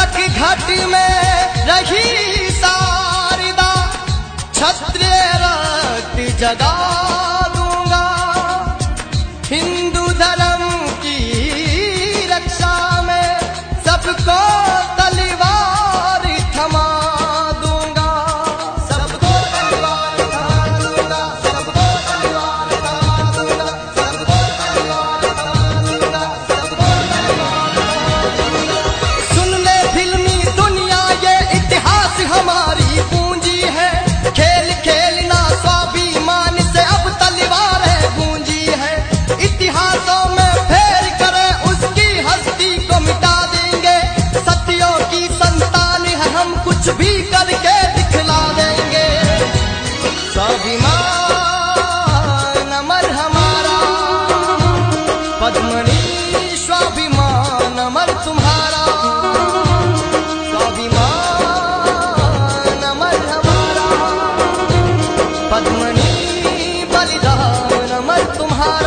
तक घट में रही सारिदा क्षत्रिय रात जगा दूँगा। हिंदू धर्म Sahara